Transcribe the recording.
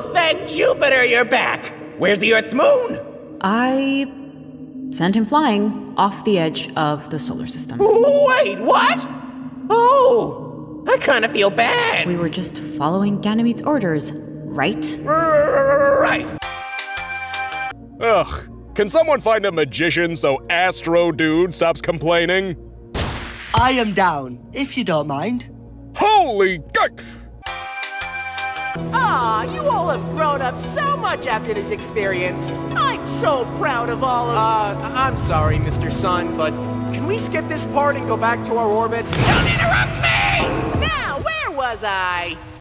thank Jupiter you're back. Where's the Earth's moon? I sent him flying off the edge of the solar system. Wait, what? Oh, I kind of feel bad. We were just following Ganymede's orders, right? Right. Ugh. Can someone find a magician so Astro Dude stops complaining? I am down, if you don't mind. Holy guck! Ah, you all have grown up so much after this experience. I'm so proud of all of Uh, I'm sorry, Mr. Sun, but can we skip this part and go back to our orbits? Don't interrupt me! Now, where was I?